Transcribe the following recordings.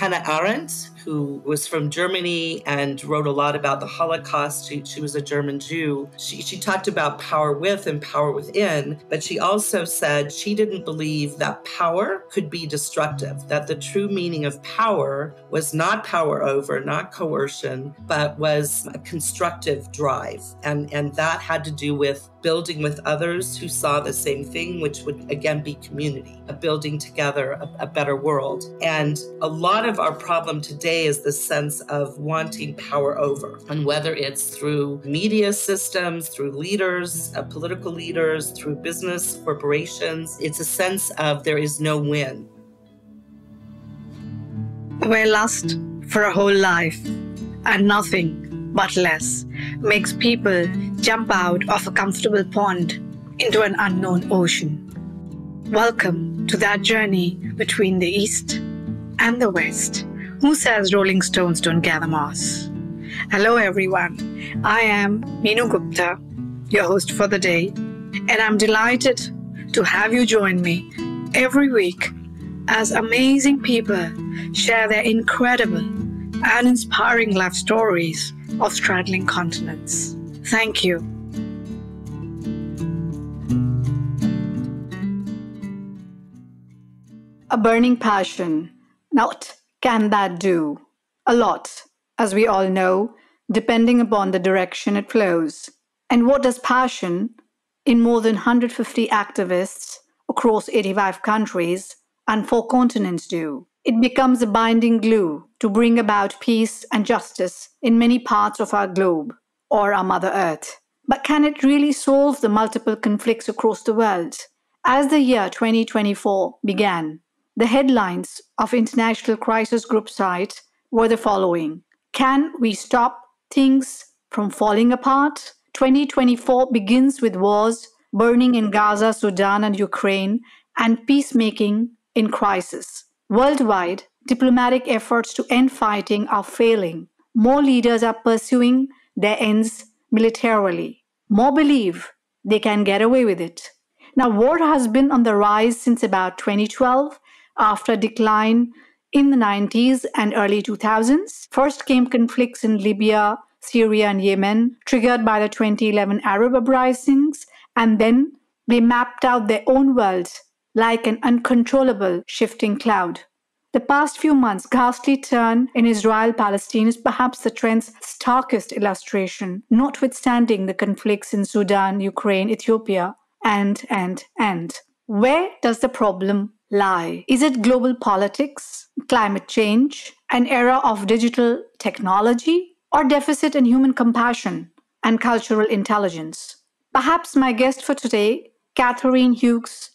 Hannah Arendt, who was from Germany and wrote a lot about the Holocaust. She, she was a German Jew. She, she talked about power with and power within, but she also said she didn't believe that power could be destructive, that the true meaning of power was not power over, not coercion, but was a constructive drive. And, and that had to do with building with others who saw the same thing, which would again be community, a building together a, a better world. And a lot of our problem today is the sense of wanting power over. And whether it's through media systems, through leaders, uh, political leaders, through business corporations, it's a sense of there is no win. We're lust for a whole life and nothing but less makes people jump out of a comfortable pond into an unknown ocean. Welcome to that journey between the East and the West. Who says Rolling Stones don't gather moss? Hello, everyone. I am Meenu Gupta, your host for the day, and I'm delighted to have you join me every week as amazing people share their incredible and inspiring life stories of straddling continents. Thank you. A burning passion. What can that do? A lot, as we all know, depending upon the direction it flows. And what does passion, in more than 150 activists across 85 countries and four continents, do? It becomes a binding glue to bring about peace and justice in many parts of our globe or our Mother Earth. But can it really solve the multiple conflicts across the world? As the year 2024 began, the headlines of International Crisis Group site were the following Can we stop things from falling apart? 2024 begins with wars burning in Gaza, Sudan, and Ukraine, and peacemaking in crisis. Worldwide, diplomatic efforts to end fighting are failing. More leaders are pursuing their ends militarily. More believe they can get away with it. Now, war has been on the rise since about 2012 after a decline in the 90s and early 2000s. First came conflicts in Libya, Syria, and Yemen, triggered by the 2011 Arab uprisings, and then they mapped out their own worlds like an uncontrollable shifting cloud. The past few months' ghastly turn in Israel Palestine is perhaps the trend's starkest illustration, notwithstanding the conflicts in Sudan, Ukraine, Ethiopia, and, and, and. Where does the problem lie? Is it global politics, climate change, an era of digital technology, or deficit in human compassion and cultural intelligence? Perhaps my guest for today, Katherine Hughes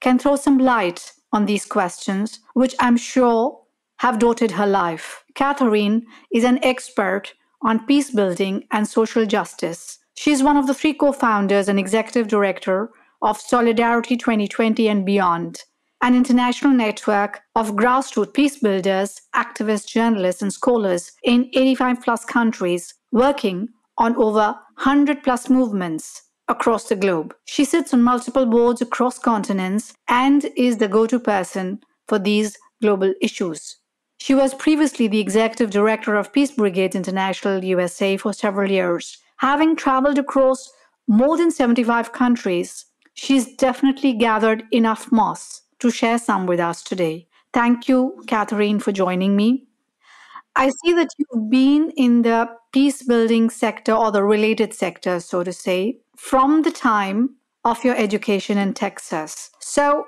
Can throw some light on these questions, which I'm sure have dotted her life. Katherine is an expert on peace building and social justice. She is one of the three co founders and executive director of Solidarity 2020 and Beyond, an international network of grassroots peace builders, activists, journalists, and scholars in 85 plus countries working on over 100 plus movements across the globe. She sits on multiple boards across continents and is the go to person for these global issues. She was previously the executive director of Peace Brigade International USA for several years. Having traveled across more than 75 countries, she's definitely gathered enough moss to share some with us today. Thank you, Katherine, for joining me. I see that you've been in the peace building sector or the related sector, so to say, from the time of your education in Texas. So,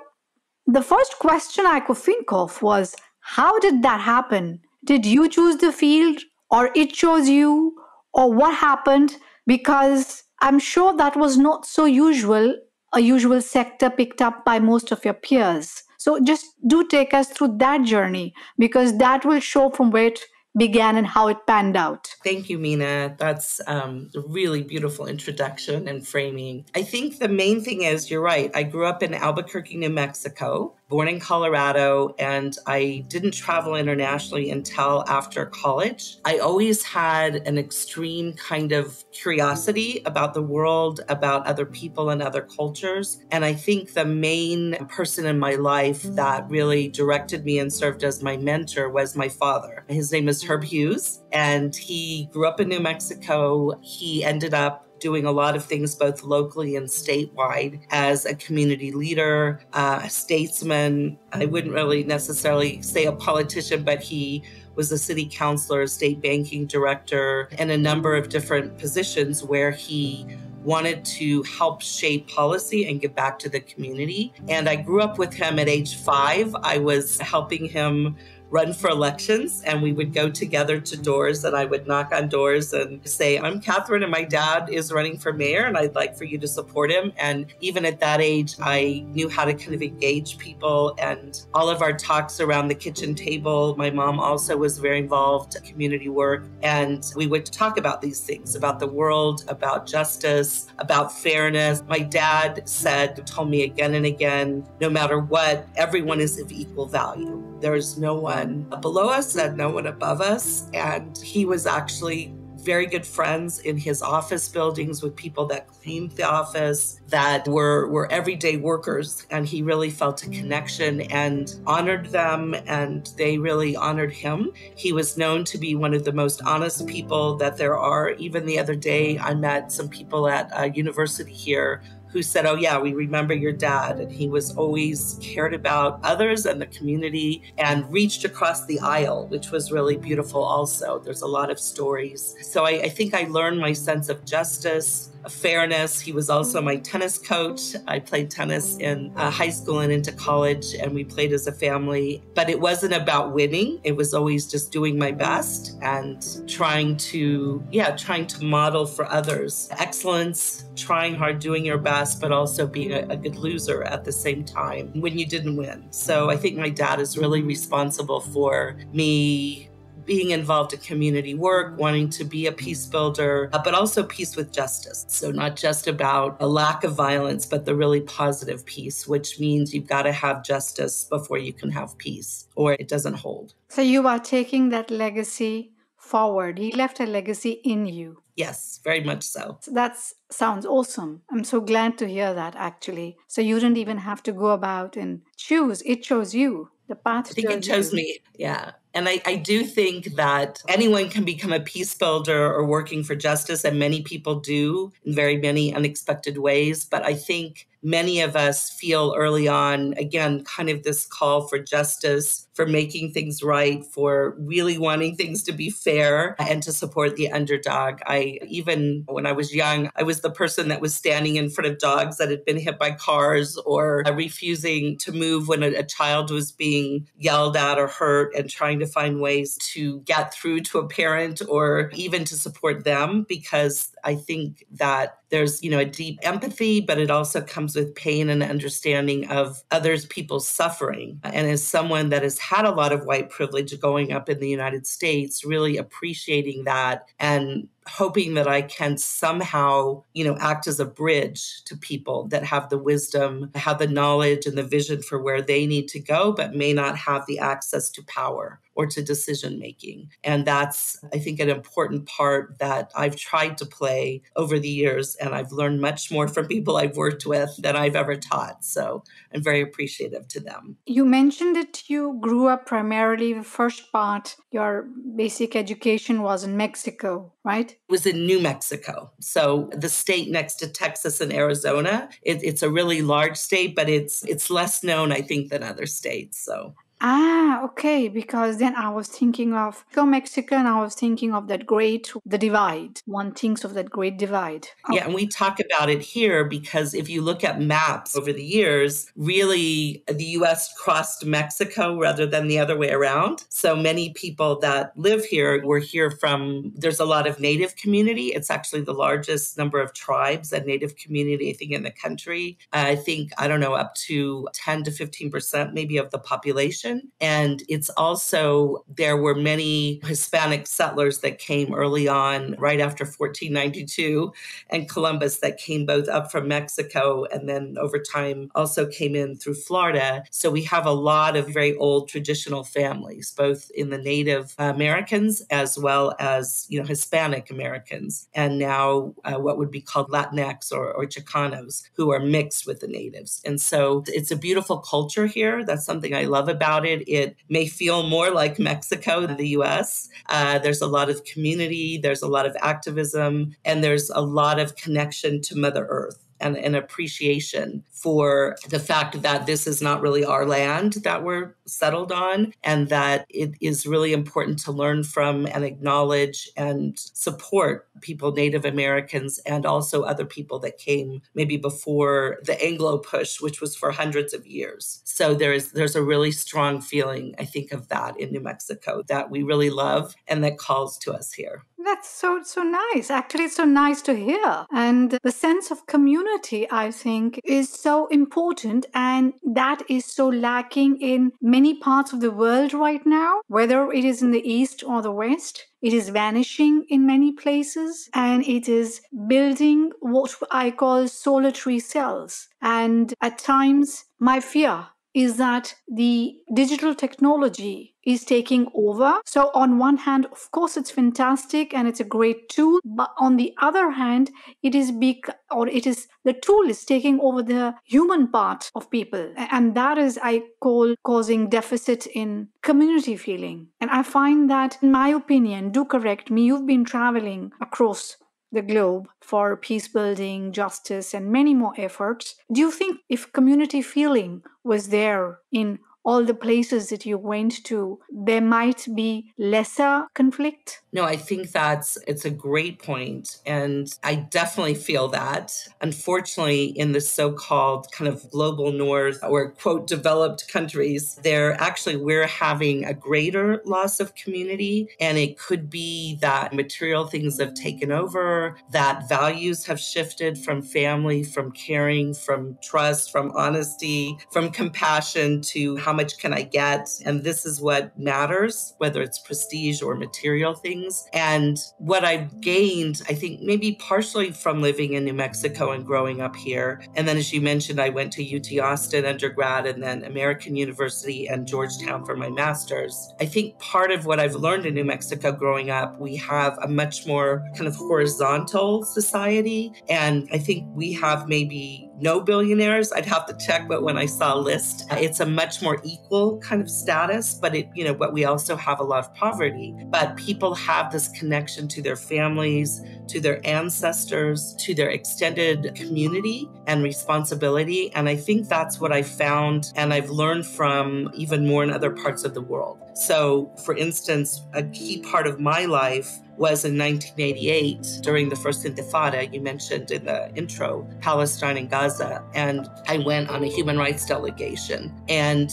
the first question I could think of was how did that happen? Did you choose the field or it chose you or what happened? Because I'm sure that was not so usual, a usual sector picked up by most of your peers. So just do take us through that journey because that will show from where it began and how it panned out. Thank you, Meenu. That's um, a really beautiful introduction and framing. I think the main thing is you're right. I grew up in Albuquerque, New Mexico. Born in Colorado, and I didn't travel internationally until after college. I always had an extreme kind of curiosity about the world, about other people and other cultures. And I think the main person in my life that really directed me and served as my mentor was my father. His name is Herb Hughes, and he grew up in New Mexico. He ended up doing a lot of things both locally and statewide as a community leader, uh, a statesman. I wouldn't really necessarily say a politician, but he was a city councilor, state banking director, and a number of different positions where he wanted to help shape policy and give back to the community. And I grew up with him at age five. I was helping him run for elections and we would go together to doors and I would knock on doors and say, I'm Katherine and my dad is running for mayor and I'd like for you to support him. And even at that age, I knew how to kind of engage people and all of our talks around the kitchen table. My mom also was very involved in community work and we would talk about these things about the world, about justice, about fairness. My dad said, told me again and again, no matter what, everyone is of equal value. There's no one below us and no one above us. And he was actually very good friends in his office buildings with people that cleaned the office that were were everyday workers. And he really felt a connection and honored them and they really honored him. He was known to be one of the most honest people that there are. Even the other day i met some people at a university here who said, Oh, yeah, we remember your dad. And he was always cared about others and the community and reached across the aisle, which was really beautiful, also. There's a lot of stories. So I, I think I learned my sense of justice fairness. He was also my tennis coach. I played tennis in uh, high school and into college, and we played as a family. But it wasn't about winning, it was always just doing my best and trying to, yeah, trying to model for others excellence, trying hard, doing your best, but also being a, a good loser at the same time when you didn't win. So I think my dad is really responsible for me being involved in community work, wanting to be a peace builder, uh, but also peace with justice. So, not just about a lack of violence, but the really positive peace, which means you've got to have justice before you can have peace, or it doesn't hold. So, you are taking that legacy forward. He left a legacy in you. Yes, very much so. so that sounds awesome. I'm so glad to hear that actually. So you didn't even have to go about and choose, it chose you. The path I think it chose you. me. Yeah. And I, I do think that anyone can become a peace builder or working for justice, and many people do in very many unexpected ways. But I think many of us feel early on, again, kind of this call for justice, for making things right, for really wanting things to be fair and to support the underdog. I, even when I was young, I was the person that was standing in front of dogs that had been hit by cars or refusing to move when a, a child was being yelled at or hurt and trying to find ways to get through to a parent or even to support them because I think that there's, you know, a deep empathy, but it also comes with pain and understanding of others people's suffering. And as someone that has had a lot of white privilege going up in the United States, really appreciating that and hoping that I can somehow, you know, act as a bridge to people that have the wisdom, have the knowledge and the vision for where they need to go, but may not have the access to power or to decision making. And that's, I think, an important part that I've tried to play over the years. And I've learned much more from people I've worked with than I've ever taught. So I'm very appreciative to them. You mentioned that you grew up primarily, the first part, your basic education was in Mexico, right? It was in New Mexico. So the state next to Texas and Arizona. It, it's a really large state, but it's it's less known, I think, than other states. So Ah, okay. Because then I was thinking of go Mexican. I was thinking of that great the divide. One thinks of that great divide. Oh. Yeah, and we talk about it here because if you look at maps over the years, really the U.S. crossed Mexico rather than the other way around. So many people that live here were here from. There's a lot of Native community. It's actually the largest number of tribes and Native community I think in the country. I think I don't know up to ten to fifteen percent maybe of the population tradition. And it's also, there were many Hispanic settlers that came early on, right after 1492, and Columbus that came both up from Mexico and then over time also came in through Florida. So we have a lot of very old traditional families, both in the Native Americans as well as, you know, Hispanic Americans, and now uh, what would be called Latinx or, or Chicanos who are mixed with the natives. And so it's a beautiful culture here. That's something I love about it. It may feel more like Mexico than the US. Uh, there's a lot of community, there's a lot of activism, and there's a lot of connection to Mother Earth and an appreciation for the fact that this is not really our land that we're settled on, and that it is really important to learn from and acknowledge and support people, Native Americans, and also other people that came maybe before the Anglo push, which was for hundreds of years. So there is there's a really strong feeling, I think, of that in New Mexico that we really love and that calls to us here. That's so so nice. Actually, it's so nice to hear. And the sense of community, I think, is so important, and that is so lacking in many parts of the world right now, whether it is in the east or the west. It is vanishing in many places and it is building what I call solitary cells. And at times, my fear is that the digital technology is taking over. So, on one hand, of course, it's fantastic and it's a great tool, but on the other hand, it is big or it is the tool is taking over the human part of people, and that is, I call, causing deficit in community feeling. And I find that, in my opinion, do correct me, you've been traveling across the globe for peace building, justice, and many more efforts. Do you think if community feeling was there in all the places that you went to, there might be lesser conflict? No, I think that's it's a great point and I definitely feel that. Unfortunately, in the so-called kind of global north or quote developed countries, there actually we're having a greater loss of community and it could be that material things have taken over, that values have shifted from family, from caring, from trust, from honesty, from compassion to how much can I get and this is what matters, whether it's prestige or material things things. And what I've gained, I think maybe partially from living in New Mexico and growing up here. And then, as you mentioned, I went to UT Austin undergrad and then American University and Georgetown for my master's. I think part of what I've learned in New Mexico growing up, we have a much more kind of horizontal society. And I think we have maybe no billionaires. I'd have to check, but when I saw a list, it's a much more equal kind of status. But it, you know, but we also have a lot of poverty. But people have this connection to their families, to their ancestors, to their extended community and responsibility. And I think that's what I found and I've learned from even more in other parts of the world. So, for instance, a key part of my life was in 1988 during the first Intifada, you mentioned in the intro, Palestine and Gaza. And I went on a human rights delegation. And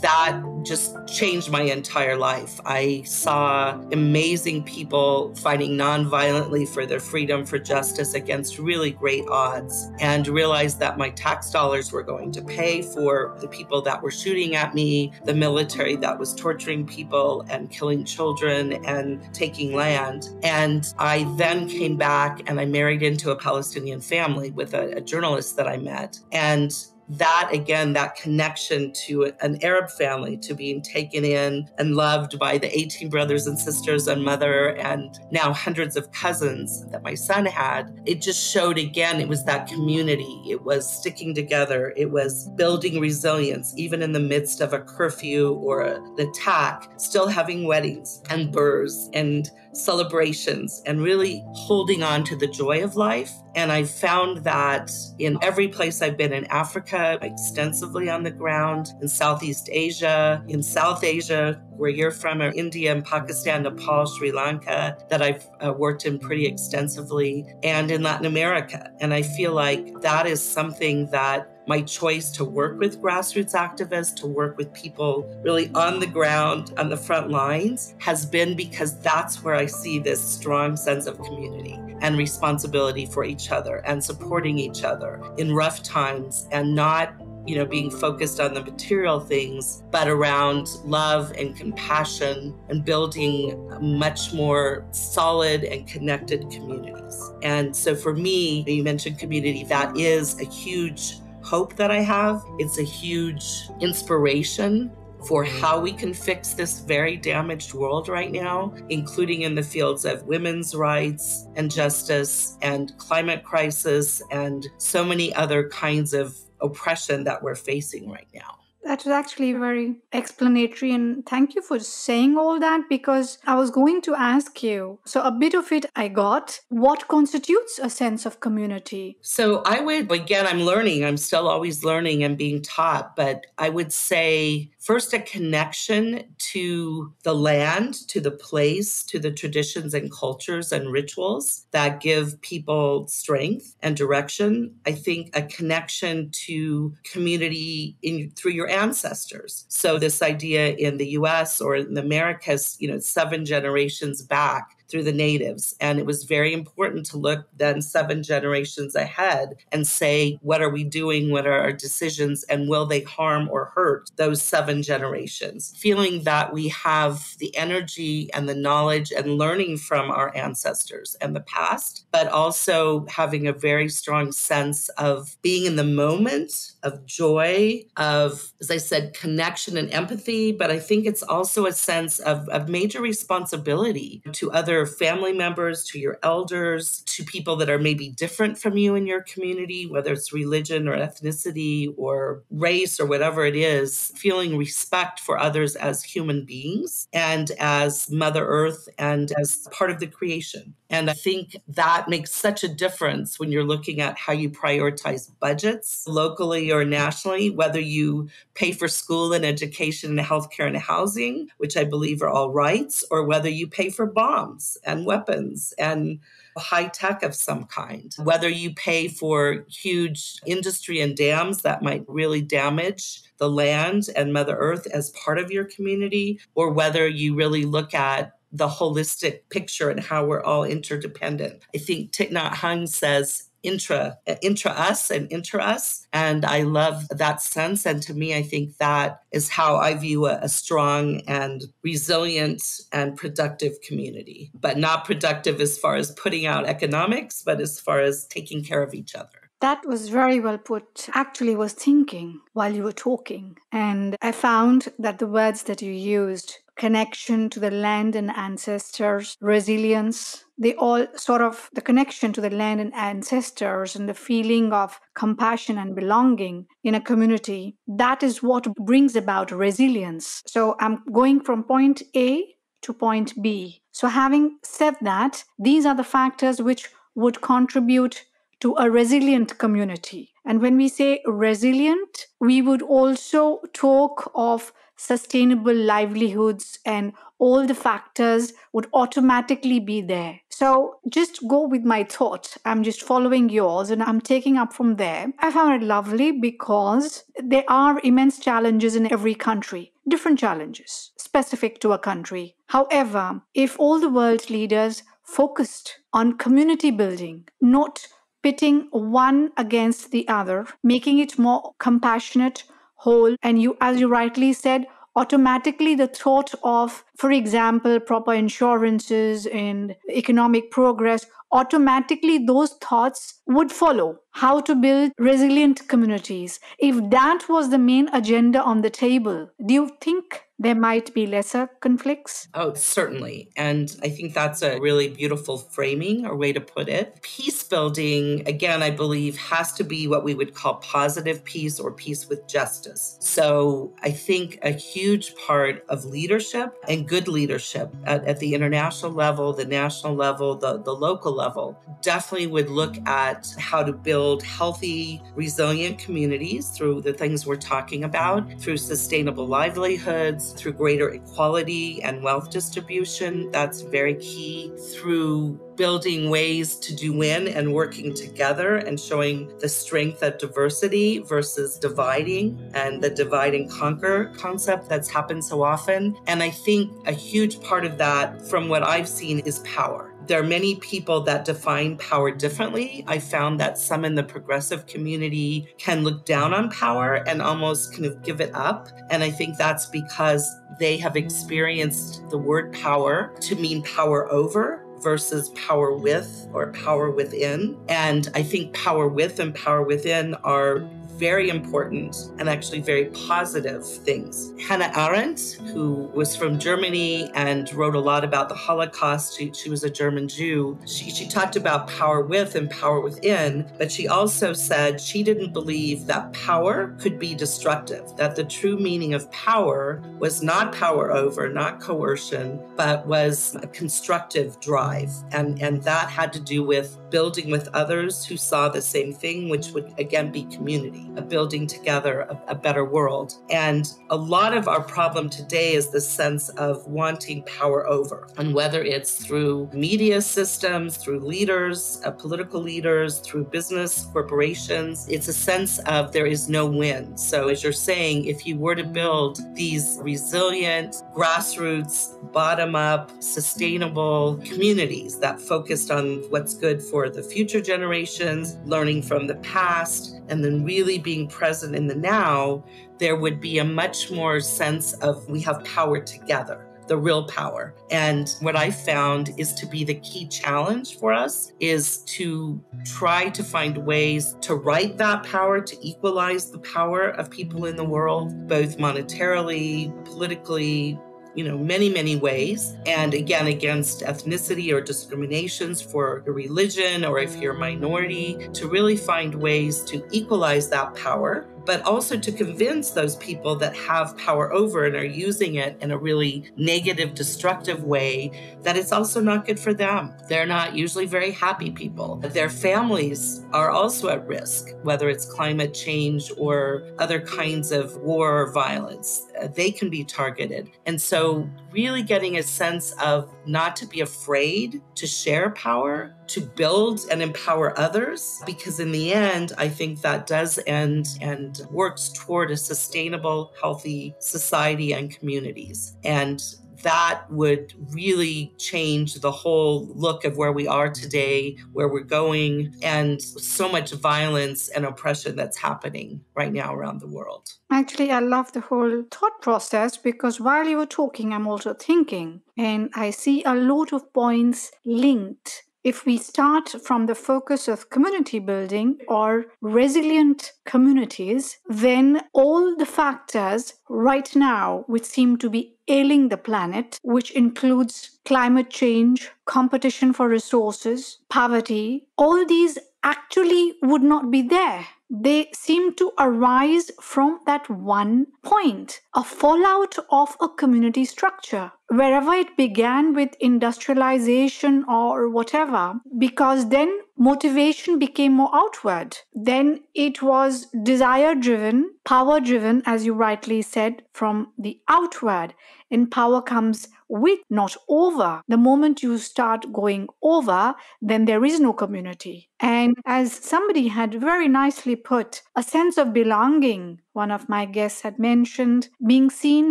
that just changed my entire life. I saw amazing people fighting nonviolently for their freedom, for justice against really great odds, and realized that my tax dollars were going to pay for the people that were shooting at me, the military that was torturing people and killing children and taking land. And I then came back and I married into a Palestinian family with a, a journalist that I met. And that again, that connection to an Arab family, to being taken in and loved by the 18 brothers and sisters and mother, and now hundreds of cousins that my son had, it just showed again it was that community. It was sticking together. It was building resilience, even in the midst of a curfew or an attack, still having weddings and births and celebrations and really holding on to the joy of life. And I found that in every place I've been in Africa, extensively on the ground, in Southeast Asia, in South Asia, where you're from, or India and Pakistan, Nepal, Sri Lanka, that I've uh, worked in pretty extensively, and in Latin America. And I feel like that is something that my choice to work with grassroots activists, to work with people really on the ground, on the front lines, has been because that's where I see this strong sense of community and responsibility for each other and supporting each other in rough times and not you know, being focused on the material things, but around love and compassion and building much more solid and connected communities. And so for me, you mentioned community, that is a huge hope that I have. It's a huge inspiration for how we can fix this very damaged world right now, including in the fields of women's rights and justice and climate crisis and so many other kinds of oppression that we're facing right now. That was actually very explanatory, and thank you for saying all that because I was going to ask you. So, a bit of it I got. What constitutes a sense of community? So, I would, again, I'm learning, I'm still always learning and being taught, but I would say first a connection to the land, to the place, to the traditions and cultures and rituals that give people strength and direction. I think a connection to community in through your ancestors. So this idea in the US or in the Americas, you know, seven generations back through the natives. And it was very important to look then seven generations ahead and say, what are we doing? What are our decisions? And will they harm or hurt those seven generations? Feeling that we have the energy and the knowledge and learning from our ancestors and the past, but also having a very strong sense of being in the moment, of joy, of, as I said, connection and empathy. But I think it's also a sense of, of major responsibility to other family members, to your elders, to people that are maybe different from you in your community, whether it's religion or ethnicity or race or whatever it is, feeling respect for others as human beings and as Mother Earth and as part of the creation. And I think that makes such a difference when you're looking at how you prioritize budgets locally or nationally, whether you pay for school and education and healthcare and housing, which I believe are all rights, or whether you pay for bombs and weapons and high tech of some kind. Whether you pay for huge industry and dams that might really damage the land and Mother Earth as part of your community, or whether you really look at the holistic picture and how we're all interdependent. I think Thich Nhat Hanh says intra uh, intra us and intra us. And i love that sense. And to me i think that is how i view a, a, strong and resilient and productive community but not productive as far as putting out economics but as far as taking care of each other. That was very well put. Actually, was thinking while you were talking, and I found that the words that you used connection to the land and ancestors, resilience. They all sort of the connection to the land and ancestors and the feeling of compassion and belonging in a community. That is what brings about resilience. So I'm going from point A to point B. So, having said that, these are the factors which would contribute to a resilient community. And when we say resilient, we would also talk of sustainable livelihoods and all the factors would automatically be there. So just go with my thought. I'm just following yours and I'm taking up from there. I found it lovely because there are immense challenges in every country, different challenges specific to a country. However, if all the world leaders focused on community building, not pitting one against the other, making it more compassionate, whole and you as you rightly said automatically the thought of for example proper insurances and economic progress automatically those thoughts would follow how to build resilient communities. If that was the main agenda on the table, do you think there might be lesser conflicts? Oh, certainly. And I think that's a really beautiful framing or way to put it. Peace building, again, I believe, has to be what we would call positive peace or peace with justice. So I think a huge part of leadership and good leadership at, at the international level, the national level, the, the local level, definitely would look at how to build healthy, resilient communities through the things we're talking about, through sustainable livelihoods, through greater equality and wealth distribution. That's very key. Through building ways to do win and working together and showing the strength of diversity versus dividing and the divide and conquer concept that's happened so often. And I think a huge part of that, from what I've seen, is power there are many people that define power differently. I found that some in the progressive community can look down on power and almost kind of give it up. And I think that's because they have experienced the word power to mean power over versus power with or power within. And I think power with and power within are very important and actually very positive things. Hannah Arendt, who was from Germany and wrote a lot about the Holocaust, she, she was a German Jew. She, she talked about power with and power within, but she also said she didn't believe that power could be destructive, that the true meaning of power was not power over, not coercion, but was a constructive drive. And, and that had to do with building with others who saw the same thing, which would again be community a building together a, a better world. And a lot of our problem today is the sense of wanting power over, and whether it's through media systems, through leaders, uh, political leaders, through business corporations, it's a sense of there is no win. So, as you're saying, if you were to build these resilient, grassroots, bottom up, sustainable communities that focused on what's good for the future generations, learning from the past, and then really being present in the now, there would be a much more sense of we have power together the real power. And what I found is to be the key challenge for us is to try to find ways to right that power, to equalize the power of people in the world, both monetarily, politically, you know, many, many ways. And again, against ethnicity or discriminations for your religion or if you're a minority, to really find ways to equalize that power but also to convince those people that have power over and are using it in a really negative, destructive way that it's also not good for them. They're not usually very happy people. Their families are also at risk, whether it's climate change or other kinds of war or violence. Uh, they can be targeted. And so, really getting a sense of not to be afraid to share power to build and empower others because in the end i think that does end and works toward a sustainable healthy society and communities and that would really change the whole look of where we are today, where we're going, and so much violence and oppression that's happening right now around the world. Actually, I love the whole thought process because while you were talking, I'm also thinking, and I see a lot of points linked if we start from the focus of community building or resilient communities, then all the factors right now which seem to be ailing the planet, which includes climate change, competition for resources, poverty, all these actually would not be there they seem to arise from that one point, a fallout of a community structure. Wherever it began with industrialization or whatever, because then motivation became more outward. Then it was desire driven, power driven, as you rightly said, from the outward. And power comes with, not over. The moment you start going over, then there is no community. And as somebody had very nicely put, a sense of belonging, one of my guests had mentioned, being seen,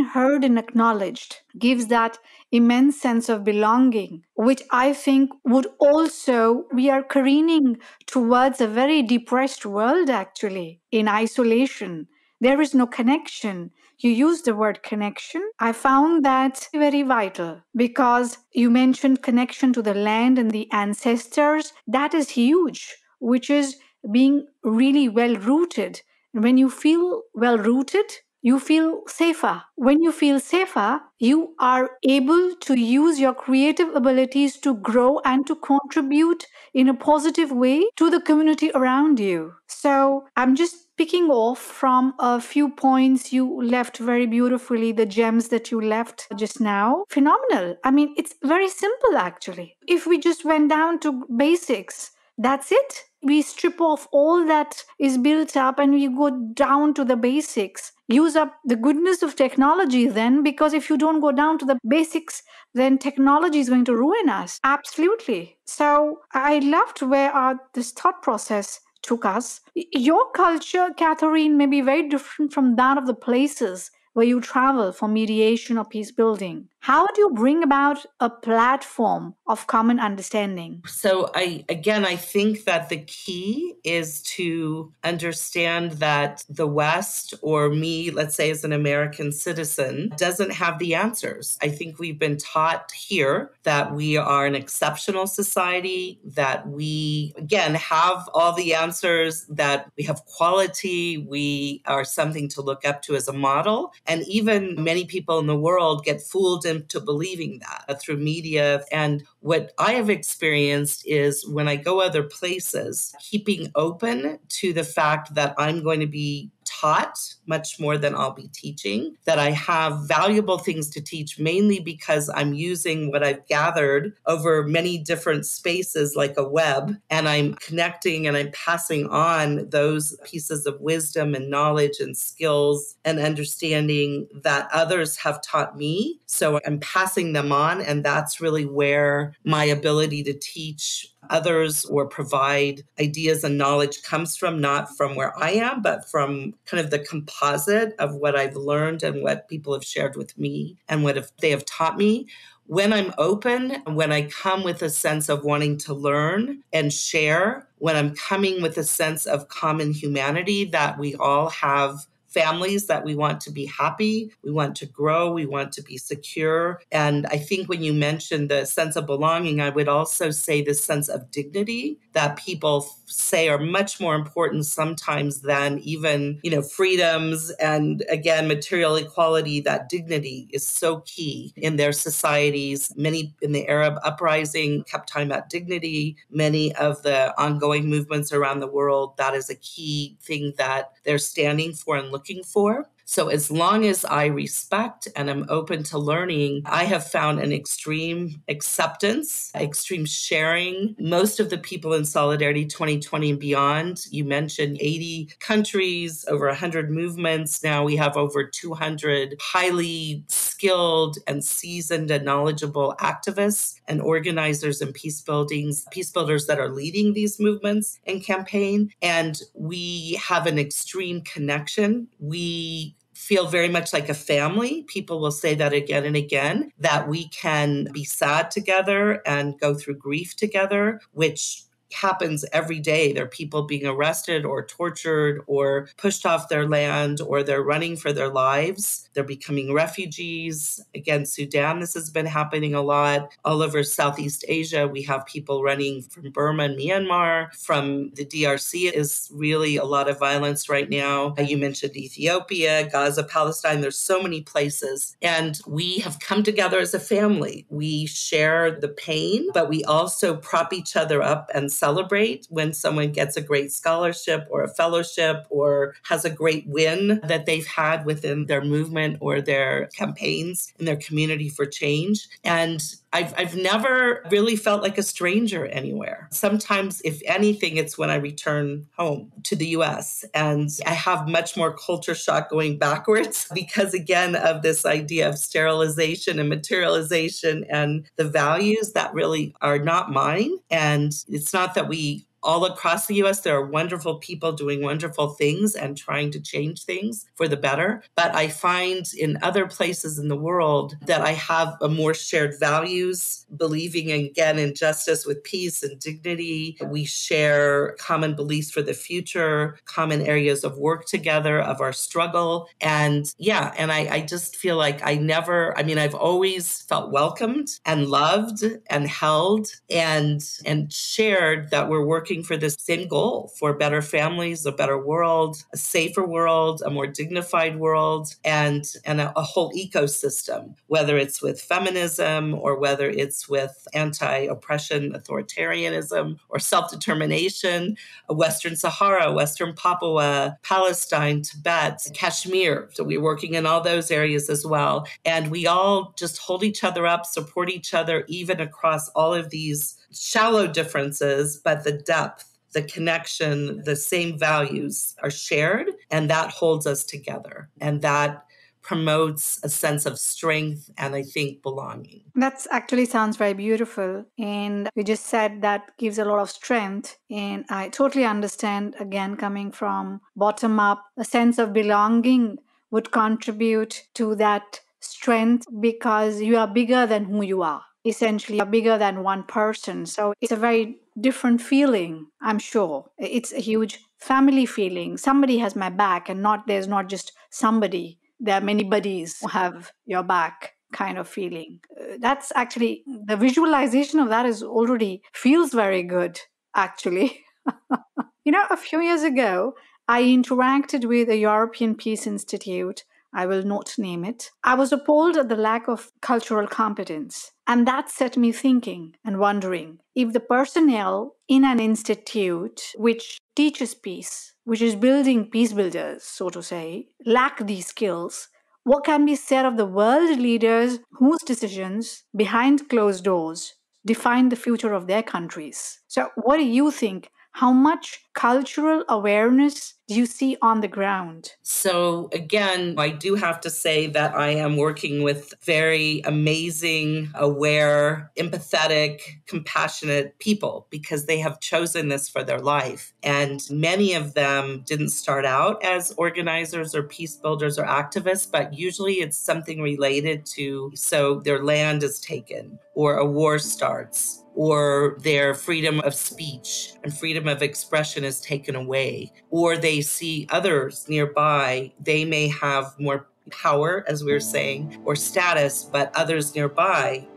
heard, and acknowledged gives that immense sense of belonging, which I think would also, we are careening towards a very depressed world actually, in isolation. There is no connection you use the word connection. I found that very vital because you mentioned connection to the land and the ancestors. That is huge, which is being really well rooted. When you feel well rooted, you feel safer. When you feel safer, you are able to use your creative abilities to grow and to contribute in a positive way to the community around you. So I'm just picking off from a few points you left very beautifully, the gems that you left just now. Phenomenal. I mean, it's very simple actually. If we just went down to basics, that's it. We strip off all that is built up and we go down to the basics. Use up the goodness of technology then, because if you don't go down to the basics, then technology is going to ruin us. Absolutely. So I loved where our, this thought process took us. Your culture, Katherine, may be very different from that of the places where you travel for mediation or peace building. How do you bring about a platform of common understanding? So I again I think that the key is to understand that the West or me, let's say as an American citizen, doesn't have the answers. I think we've been taught here that we are an exceptional society, that we again have all the answers, that we have quality, we are something to look up to as a model, and even many people in the world get fooled into believing that uh, through media. And what I have experienced is when I go other places, keeping open to the fact that I'm going to be taught much more than I'll be teaching, that I have valuable things to teach, mainly because I'm using what I've gathered over many different spaces like a web, and I'm connecting and I'm passing on those pieces of wisdom and knowledge and skills and understanding that others have taught me. So I'm passing them on, and that's really where my ability to teach others or provide ideas and knowledge comes from, not from where I am, but from kind of the composite of what I've learned and what people have shared with me and what they have taught me. When I'm open, when I come with a sense of wanting to learn and share, when I'm coming with a sense of common humanity that we all have families that we want to be happy, we want to grow, we want to be secure. And I think when you mentioned the sense of belonging, I would also say the sense of dignity that people say are much more important sometimes than even, you know, freedoms and again, material equality, that dignity is so key in their societies. Many in the Arab uprising kept talking about dignity. Many of the ongoing movements around the world, that is a key thing that they're standing for and looking for. So, as long as I respect and am open to learning, I have found an extreme acceptance, extreme sharing. Most of the people in Solidarity 2020 and beyond, you mentioned 80 countries, over 100 movements. Now we have over 200 highly skilled and seasoned and knowledgeable activists and organizers and peace buildings, peace builders that are leading these movements and campaign. And we have an extreme connection. We feel very much like a family. People will say that again and again, that we can be sad together and go through grief together, which happens every day. There are people being arrested or tortured or pushed off their land or they're running for their lives. They're becoming refugees. Again, Sudan, this has been happening a lot. All over Southeast Asia, we have people running from Burma and Myanmar. From the DRC is really a lot of violence right now. Uh, you mentioned Ethiopia, Gaza, Palestine. There's so many places. And we have come together as a family. We share the pain, but we also prop each other up and celebrate when someone gets a great scholarship or a fellowship or has a great win that they've had within their movement or their campaigns in their community for change. And I've, I've never really felt like a stranger anywhere. Sometimes, if anything, it's when I return home to the US and I have much more culture shock going backwards because, again, of this idea of sterilization and materialization and the values that really are not mine. And it's not that we all across the US, there are wonderful people doing wonderful things and trying to change things for the better. But I find in other places in the world that I have a more shared values, believing again in justice with peace and dignity. We share common beliefs for the future, common areas of work together, of our struggle. And yeah, and I, I just feel like I never, I mean, I've always felt welcomed and loved and held and and shared that we're working working for this same goal for better families, a better world, a safer world, a more dignified world, and, and a, a whole ecosystem, whether it's with feminism or whether it's with anti oppression, authoritarianism, or self determination, Western Sahara, Western Papua, Palestine, Tibet, Kashmir. So we're working in all those areas as well. And we all just hold each other up, support each other, even across all of these shallow differences, but the depth, the connection, the same values are shared, and that holds us together. And that promotes a sense of strength and I think belonging. That actually sounds very beautiful. And you just said that gives a lot of strength. And I totally understand, again, coming from bottom up, a sense of belonging would contribute to that strength because you are bigger than who you are. Essentially, you're bigger than one person. So it's a very different feeling, I'm sure. It's a huge family feeling. Somebody has my back, and not there's not just somebody. There are many buddies who have your back kind of feeling. Uh, that's actually the visualization of that is already feels very good, actually. you know, a few years ago, I interacted with a European Peace Institute. I will not name it. I was appalled at the lack of cultural competence. And that set me thinking and wondering if the personnel in an institute which teaches peace, which is building peace builders, so to say, lack these skills, what can be said of the world leaders whose decisions behind closed doors define the future of their countries? So, what do you think? How much cultural awareness do you see on the ground? So, again, I do have to say that I am working with very amazing, aware, empathetic, compassionate people because they have chosen this for their life. And many of them didn't start out as organizers or peace builders or activists, but usually it's something related to so their land is taken or a war starts or their freedom of speech and freedom of expression is taken away, or they see others nearby, they may have more power, as we were saying, or status, but others nearby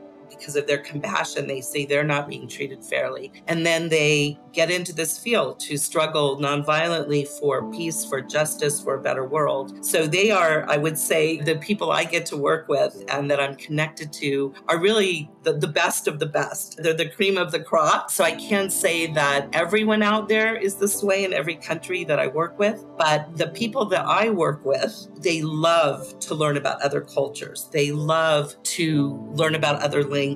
because of their compassion, they say they're not being treated fairly. And then they get into this field to struggle nonviolently for peace, for justice, for a better world. So they are, I would say, the people I get to work with and that I'm connected to are really the, the best of the best. They're the cream of the crop. So I can't say that everyone out there is this way in every country that I work with, but the people that I work with, they love to learn about other cultures. They love to learn about other languages.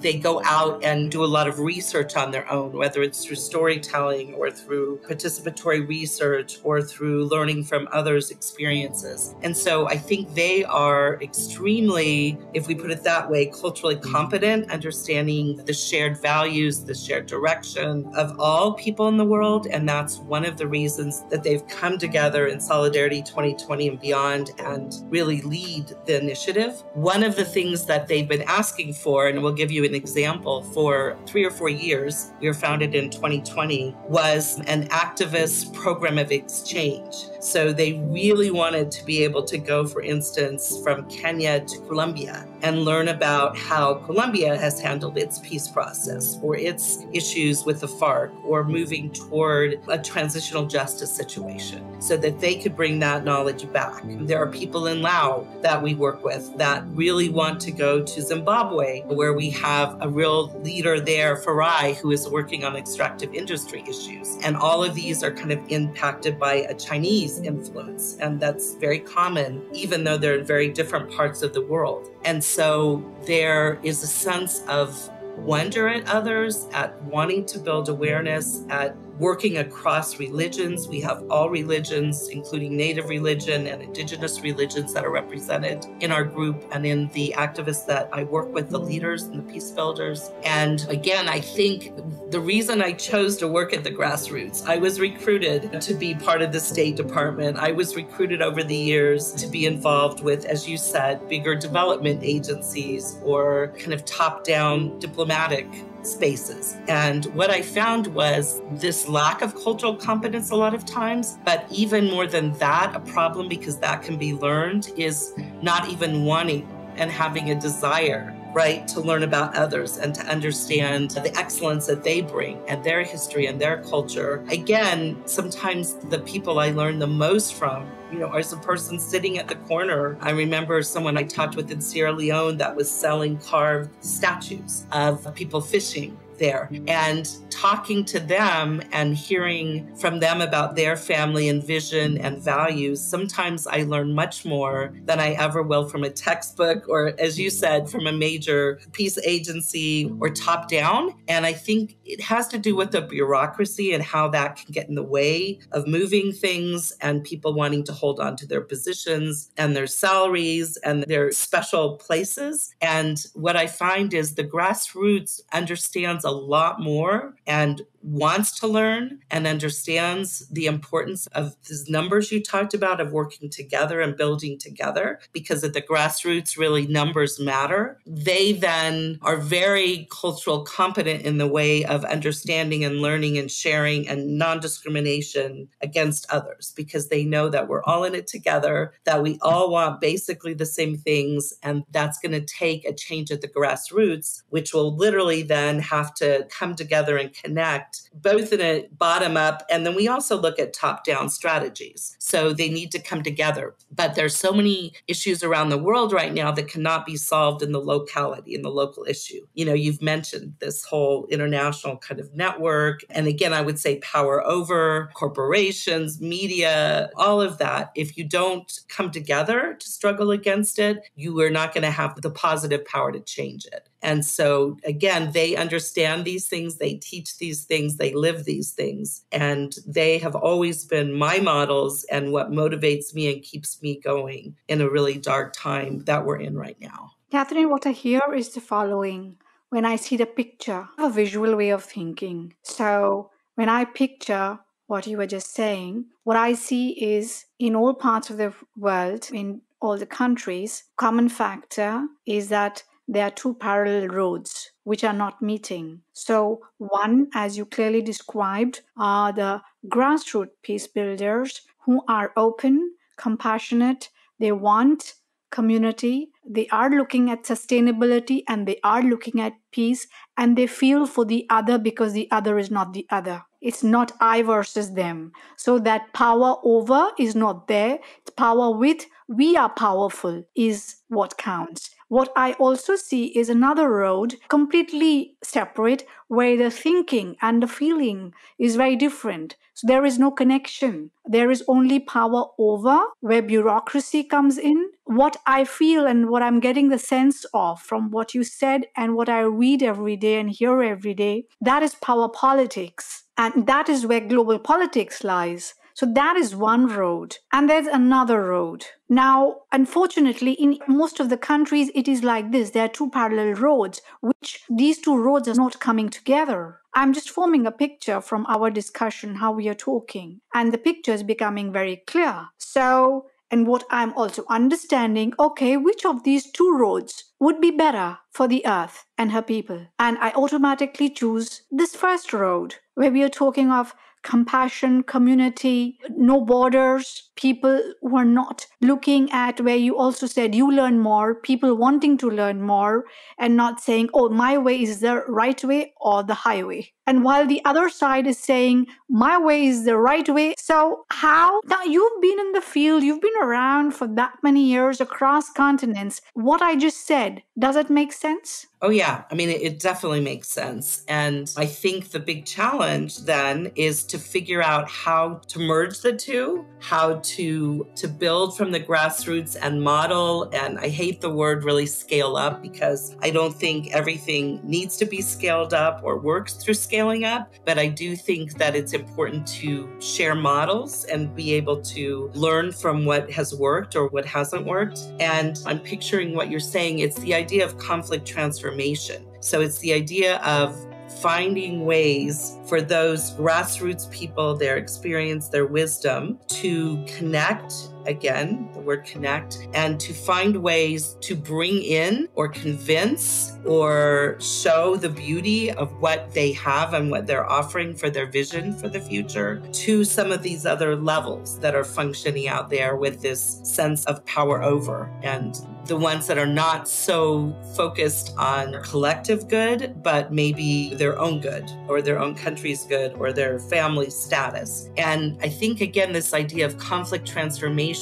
They go out and do a lot of research on their own, whether it's through storytelling or through participatory research or through learning from others' experiences. And so I think they are extremely, if we put it that way, culturally competent, understanding the shared values, the shared direction of all people in the world. And that's one of the reasons that they've come together in Solidarity 2020 and beyond and really lead the initiative. One of the things that they've been asking for, and we'll give you an example, for three or four years, we were founded in 2020. 2020 was an activist program of exchange. So they really wanted to be able to go, for instance, from Kenya to Colombia and learn about how Colombia has handled its peace process or its issues with the FARC or moving toward a transitional justice situation so that they could bring that knowledge back. There are people in Laos that we work with that really want to go to Zimbabwe, where we have a real leader there, Farai, who is working on extractive industry issues. And all of these are kind of impacted by a Chinese influence. And that's very common, even though they're in very different parts of the world. And so there is a sense of wonder at others, at wanting to build awareness, at working across religions. We have all religions, including Native religion and Indigenous religions, that are represented in our group and in the activists that I work with, the leaders and the peace builders. And again, I think the reason I chose to work at the grassroots, I was recruited to be part of the State Department. I was recruited over the years to be involved with, as you said, bigger development agencies or kind of top down diplomatic spaces. And what I found was this lack of cultural competence a lot of times, but even more than that, a problem because that can be learned is not even wanting and having a desire right, to learn about others and to understand the excellence that they bring and their history and their culture. Again, sometimes the people I learn the most from you know, as a person sitting at the corner. I remember someone I talked with in Sierra Leone that was selling carved statues of people fishing there and talking to them and hearing from them about their family and vision and values. Sometimes I learn much more than I ever will from a textbook or, as you said, from a major peace agency or top down. And I think it has to do with the bureaucracy and how that can get in the way of moving things and people wanting to hold on to their positions and their salaries and their special places. And what I find is the grassroots understands a lot more and wants to learn and understands the importance of these numbers you talked about of working together and building together because at the grassroots really numbers matter. They then are very cultural competent in the way of understanding and learning and sharing and non-discrimination against others because they know that we're all in it together that we all want basically the same things and that's going to take a change at the grassroots which will literally then have to come together and connect both in a bottom up and then we also look at top down strategies. So they need to come together. But there's so many issues around the world right now that cannot be solved in the locality, in the local issue. You know, you've mentioned this whole international kind of network. And again, I would say power over corporations, media, all of that. If you don't come together to struggle against it, you are not going to have the positive power to change it. And so, again, they understand these things, they teach these things, they live these things. And they have always been my models and what motivates me and keeps me going in a really dark time that we're in right now. Katherine, what I hear is the following. When I see the picture, I have a visual way of thinking. So, when I picture what you were just saying, what I see is in all parts of the world, in all the countries, common factor is that there are two parallel roads which are not meeting. So, one, as you clearly described, are the grassroots peace builders who are open, compassionate, they want community, they are looking at sustainability and they are looking at peace and they feel for the other because the other is not the other. It's not I versus them. So that power over is not there. It's power with we are powerful is what counts. What I also see is another road completely separate where the thinking and the feeling is very different. So there is no connection. There is only power over where bureaucracy comes in. What I feel and what I'm getting the sense of from what you said and what I read every day and hear every day, that is power politics. And that is where global politics lies. So that is one road. And there's another road. Now, unfortunately, in most of the countries, it is like this. There are two parallel roads, which these two roads are not coming together. I'm just forming a picture from our discussion, how we are talking. And the picture is becoming very clear. So, and what I'm also understanding, okay, which of these two roads would be better for the earth and her people? And I automatically choose this first road, where we are talking of compassion, community, no borders, people who are not looking at where you also said you learn more, people wanting to learn more and not saying, oh, my way is the right way or the highway. And while the other side is saying, my way is the right way. So, how? Now, you've been in the field, you've been around for that many years across continents. What I just said, does it make sense? Oh, yeah. I mean, it definitely makes sense. And I think the big challenge then is to figure out how to merge the two, how to, to build from the grassroots and model. And I hate the word really scale up because I don't think everything needs to be scaled up or works through scaling up. But I do think that it's important to share models and be able to learn from what has worked or what hasn't worked. And I'm picturing what you're saying. It's the idea of conflict transformation. So it's the idea of finding ways for those grassroots people, their experience, their wisdom to connect again, the word connect, and to find ways to bring in or convince or show the beauty of what they have and what they're offering for their vision for the future to some of these other levels that are functioning out there with this sense of power over and the ones that are not so focused on collective good, but maybe their own good or their own country's good or their family status. And I think, again, this idea of conflict transformation,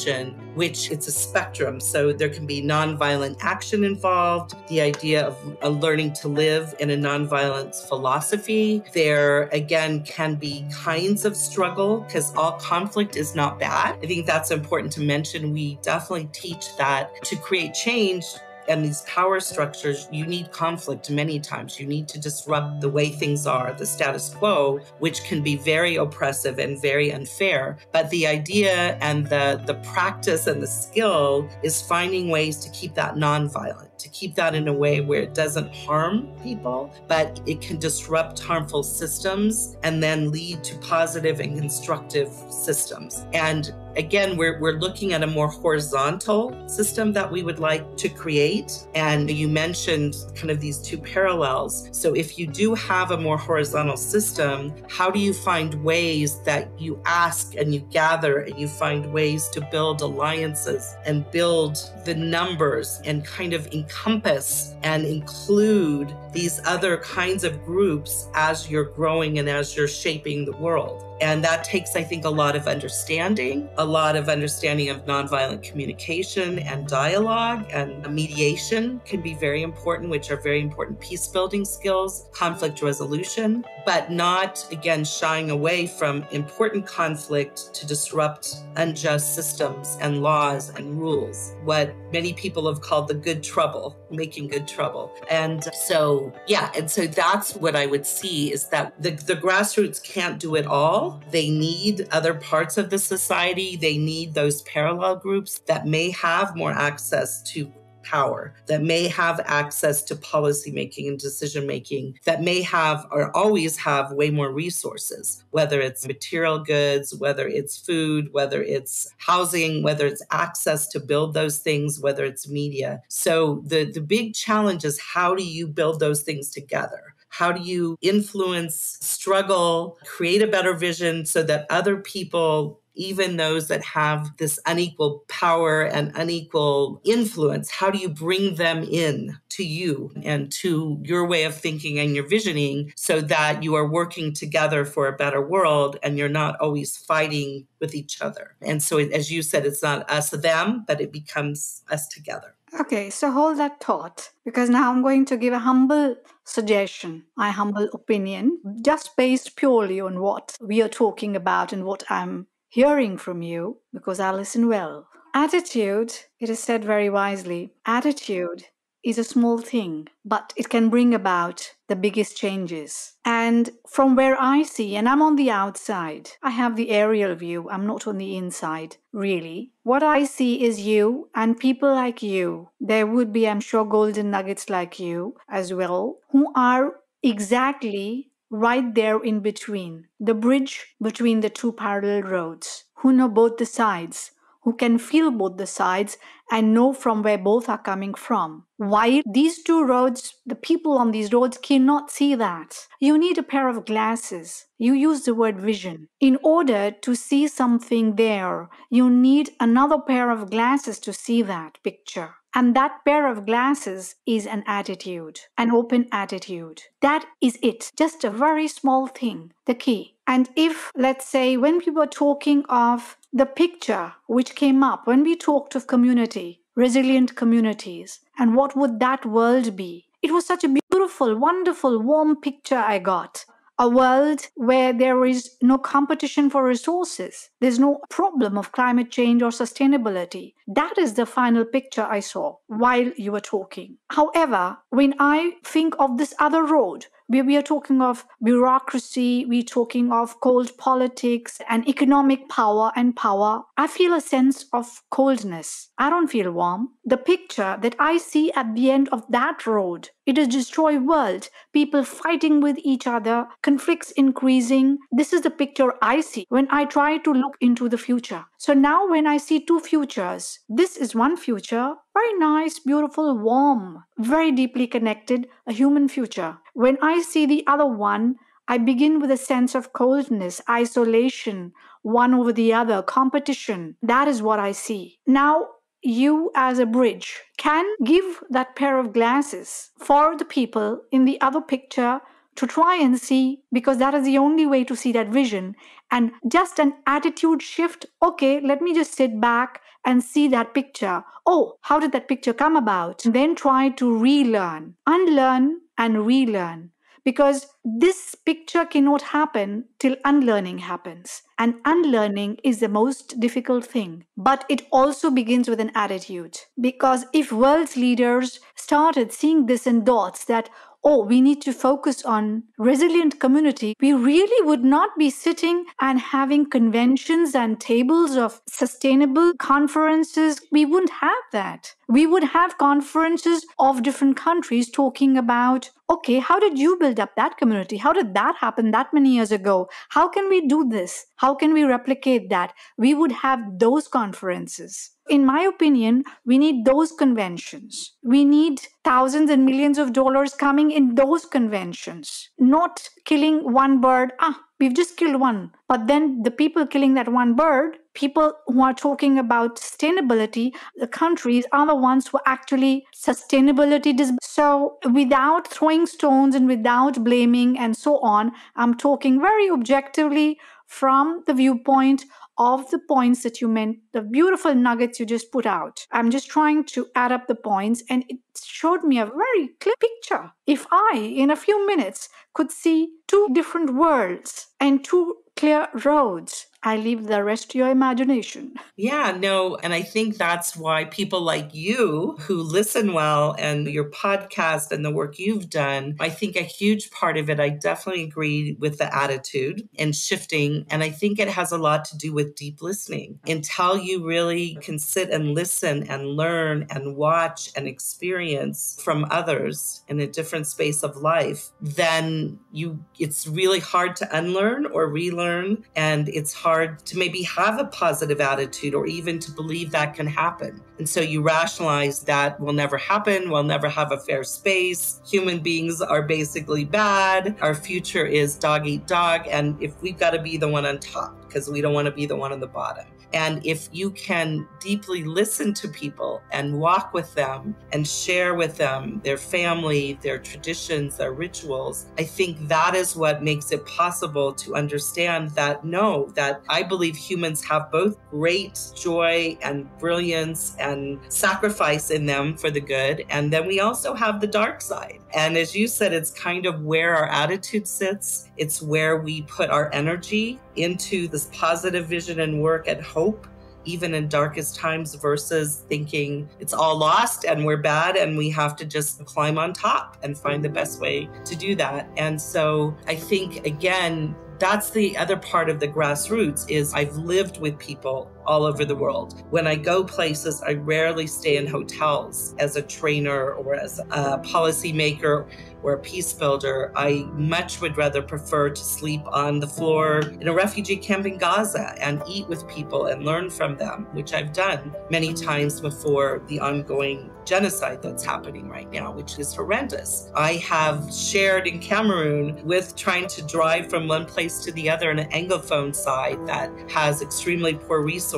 which it's a spectrum. So there can be nonviolent action involved, the idea of a learning to live in a nonviolence philosophy. There, again, can be kinds of struggle because all conflict is not bad. I think that's important to mention. We definitely teach that to create change and these power structures, you need conflict many times. You need to disrupt the way things are, the status quo, which can be very oppressive and very unfair. But the idea and the, the practice and the skill is finding ways to keep that nonviolent to keep that in a way where it doesn't harm people, but it can disrupt harmful systems and then lead to positive and constructive systems. And again, we're, we're looking at a more horizontal system that we would like to create. And you mentioned kind of these two parallels. So if you do have a more horizontal system, how do you find ways that you ask and you gather and you find ways to build alliances and build the numbers and kind of encompass and include these other kinds of groups as you're growing and as you're shaping the world? And that takes, I think, a lot of understanding, a lot of understanding of nonviolent communication and dialogue and mediation can be very important, which are very important peace building skills, conflict resolution, but not, again, shying away from important conflict to disrupt unjust systems and laws and rules. What many people have called the good trouble, making good trouble. And so, yeah, and so that's what I would see is that the, the grassroots can't do it all they need other parts of the society. They need those parallel groups that may have more access to power, that may have access to policy making and decision making, that may have or always have way more resources, whether it's material goods, whether it's food, whether it's housing, whether it's access to build those things, whether it's media. So the, the big challenge is how do you build those things together? How do you influence, struggle, create a better vision so that other people even those that have this unequal power and unequal influence, how do you bring them in to you and to your way of thinking and your visioning so that you are working together for a better world and you're not always fighting with each other? And so, as you said, it's not us, them, but it becomes us together. Okay, so hold that thought because now I'm going to give a humble suggestion, my humble opinion, just based purely on what we are talking about and what I'm hearing from you, because I listen well. Attitude, it is said very wisely, attitude is a small thing, but it can bring about the biggest changes. And from where I see, and I'm on the outside, I have the aerial view, I'm not on the inside, really. What I see is you and people like you. There would be, I'm sure, golden nuggets like you as well, who are exactly right there in between, the bridge between the two parallel roads, who know both the sides who can feel both the sides and know from where both are coming from. While these two roads, the people on these roads cannot see that. You need a pair of glasses. You use the word vision. In order to see something there, you need another pair of glasses to see that picture. And that pair of glasses is an attitude, an open attitude. That is it. Just a very small thing, the key. And if, let's say, when we were talking of the picture which came up when we talked of community, resilient communities, and what would that world be? It was such a beautiful, wonderful, warm picture I got. A world where there is no competition for resources. There's no problem of climate change or sustainability. That is the final picture I saw while you were talking. However, when I think of this other road, where we are talking of bureaucracy, we're talking of cold politics and economic power and power. I feel a sense of coldness. I don't feel warm. The picture that I see at the end of that road, it is destroy world, people fighting with each other, conflicts increasing. This is the picture I see when I try to look into the future. So now when I see two futures, this is one future, very nice, beautiful, warm, very deeply connected, a human future. When I see the other one, I begin with a sense of coldness, isolation, one over the other, competition. That is what I see. Now, you as a bridge can give that pair of glasses for the people in the other picture to try and see because that is the only way to see that vision. And just an attitude shift okay let me just sit back and see that picture. Oh how did that picture come about? And then try to relearn unlearn and relearn because this picture cannot happen till unlearning happens. And unlearning is the most difficult thing. But it also begins with an attitude. Because if world's leaders started seeing this in dots that, oh, we need to focus on resilient community, we really would not be sitting and having conventions and tables of sustainable conferences. We wouldn't have that. We would have conferences of different countries talking about, okay, how did you build up that community? How did that happen that many years ago? How can we do this? How can we replicate that? We would have those conferences in my opinion, we need those conventions. We need thousands and millions of dollars coming in those conventions, not killing one bird. Ah, we've just killed one. But then the people killing that one bird, people who are talking about sustainability, the countries are the ones who actually sustainability. Dis- so without throwing stones and without blaming and so on, I'm talking very objectively from the viewpoint of the points that you meant, the beautiful nuggets you just put out. I'm just trying to add up the points, and it showed me a very clear picture. If I, in a few minutes, could see two different worlds and two clear roads, I leave the rest to your imagination. Yeah, no. And I think that's why people like you who listen well and your podcast and the work you've done, I think a huge part of it, I definitely agree with the attitude and shifting. And I think it has a lot to do with deep listening. Until you really can sit and listen and learn and watch and experience from others in a different space of life, then you it's really hard to unlearn or relearn. And it's hard hard to maybe have a positive attitude or even to believe that can happen. And so you rationalize that will never happen, we'll never have a fair space. Human beings are basically bad. Our future is dog eat dog. And if we've got to be the one on top, because we don't want to be the one on the bottom. And if you can deeply listen to people and walk with them and share with them their family, their traditions, their rituals, I think that is what makes it possible to understand that no, that I believe humans have both great joy and brilliance and sacrifice in them for the good. And then we also have the dark side. And as you said, it's kind of where our attitude sits. It's where we put our energy into this positive vision and work and hope, even in darkest times, versus thinking it's all lost and we're bad and we have to just climb on top and find the best way to do that. And so I think, again, that's the other part of the grassroots is I've lived with people all over the world. When I go places, I rarely stay in hotels as a trainer or as a policymaker or a peace builder. I much would rather prefer to sleep on the floor in a refugee camp in Gaza and eat with people and learn from them, which I've done many times before the ongoing genocide that's happening right now, which is horrendous. I have shared in Cameroon with trying to drive from one place to the other in an Anglophone side that has extremely poor resources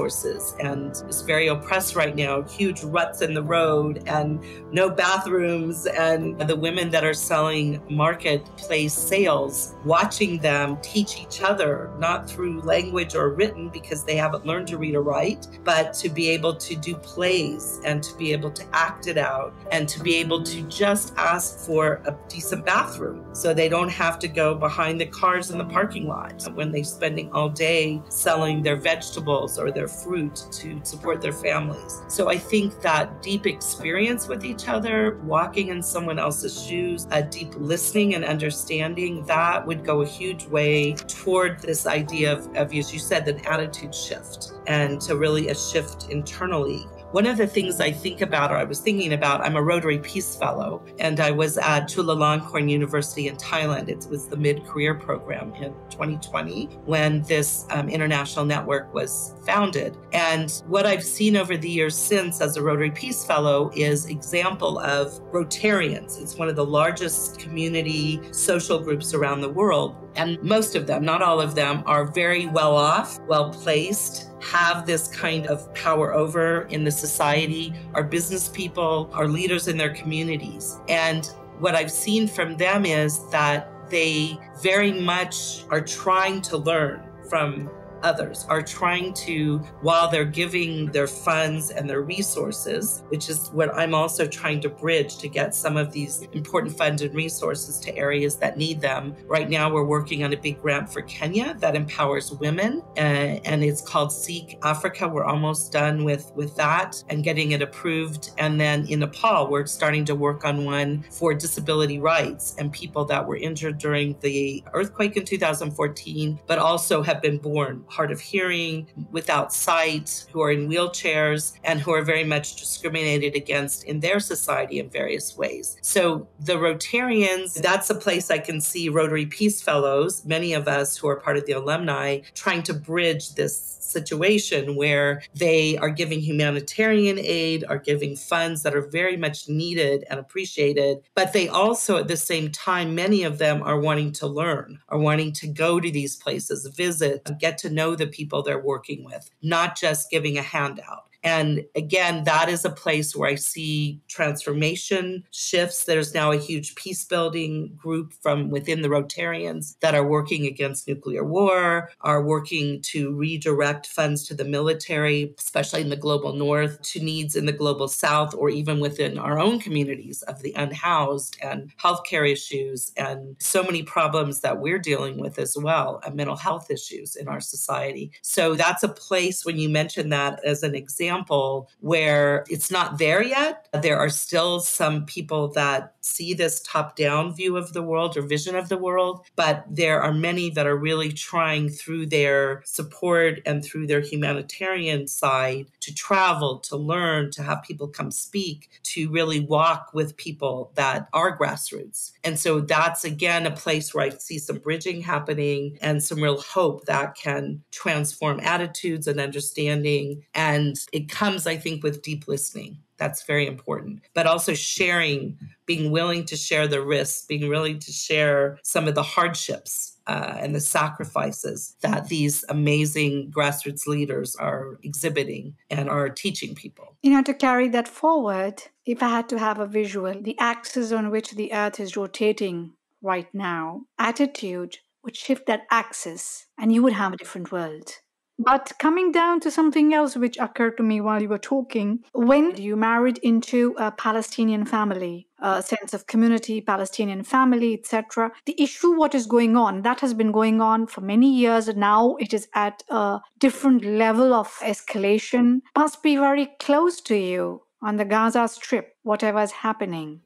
and is very oppressed right now, huge ruts in the road and no bathrooms, and the women that are selling marketplace sales, watching them teach each other, not through language or written because they haven't learned to read or write, but to be able to do plays and to be able to act it out and to be able to just ask for a decent bathroom so they don't have to go behind the cars in the parking lot when they're spending all day selling their vegetables or their fruit to support their families. So I think that deep experience with each other, walking in someone else's shoes, a deep listening and understanding, that would go a huge way toward this idea of, of as you said, an attitude shift and to really a shift internally one of the things I think about, or I was thinking about, I'm a Rotary Peace Fellow, and I was at Chulalongkorn University in Thailand. It was the mid career program in 2020 when this um, international network was founded. And what I've seen over the years since as a Rotary Peace Fellow is example of Rotarians. It's one of the largest community social groups around the world. And most of them, not all of them, are very well off, well placed, have this kind of power over in the society, are business people, are leaders in their communities. And what I've seen from them is that they very much are trying to learn from others, are trying to, while they're giving their funds and their resources, which is what I'm also trying to bridge to get some of these important funds and resources to areas that need them. Right now, we're working on a big grant for Kenya that empowers women, uh, and it's called Seek Africa. We're almost done with, with that and getting it approved. And then in Nepal, we're starting to work on one for disability rights and people that were injured during the earthquake in 2014, but also have been born hard of hearing, without sight, who are in wheelchairs, and who are very much discriminated against in their society in various ways. So the Rotarians, that's a place I can see Rotary Peace Fellows, many of us who are part of the alumni, trying to bridge this situation where they are giving humanitarian aid, are giving funds that are very much needed and appreciated. But they also, at the same time, many of them are wanting to learn, are wanting to go to these places, visit, get to know the people they're working with, not just giving a handout. And again, that is a place where I see transformation shifts. There's now a huge peace building group from within the Rotarians that are working against nuclear war, are working to redirect funds to the military, especially in the global north, to needs in the global south, or even within our own communities of the unhoused and healthcare issues and so many problems that we're dealing with as well, and mental health issues in our society. So that's a place when you mention that as an example example where it's not there yet. There are still some people that see this top down view of the world or vision of the world, but there are many that are really trying through their support and through their humanitarian side to travel, to learn, to have people come speak, to really walk with people that are grassroots. And so that's again a place where I see some bridging happening and some real hope that can transform attitudes and understanding. And it comes, I think, with deep listening. That's very important. But also sharing, being willing to share the risks, being willing to share some of the hardships uh, and the sacrifices that these amazing grassroots leaders are exhibiting and are teaching people. You know, to carry that forward, if I had to have a visual, the axis on which the earth is rotating right now, attitude would shift that axis and you would have a different world. But coming down to something else which occurred to me while you were talking, when mm-hmm. you married into a Palestinian family, a sense of community, Palestinian family, etc., the issue, what is going on, that has been going on for many years. And now it is at a different level of escalation, must be very close to you on the Gaza Strip, whatever is happening.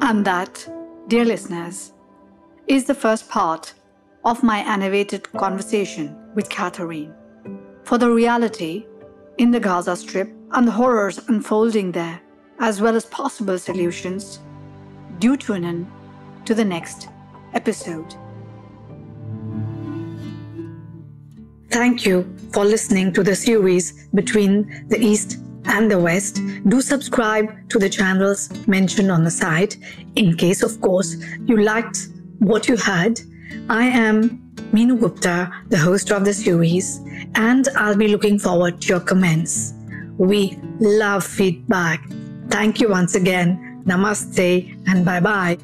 And that, dear listeners, is the first part of my animated conversation with Katherine. For the reality in the Gaza Strip and the horrors unfolding there, as well as possible solutions, do tune in to the next episode. Thank you for listening to the series between the East and the West. Do subscribe to the channels mentioned on the site in case, of course, you liked what you heard I am Meenu Gupta, the host of the series, and I'll be looking forward to your comments. We love feedback. Thank you once again. Namaste and bye bye.